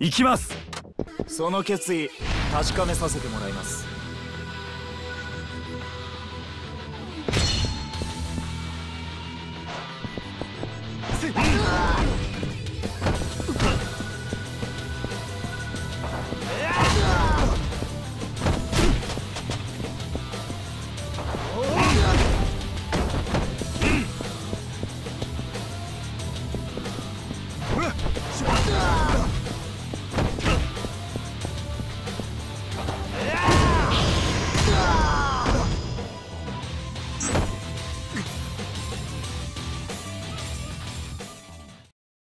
行きます。その決意確かめさせてもらいます。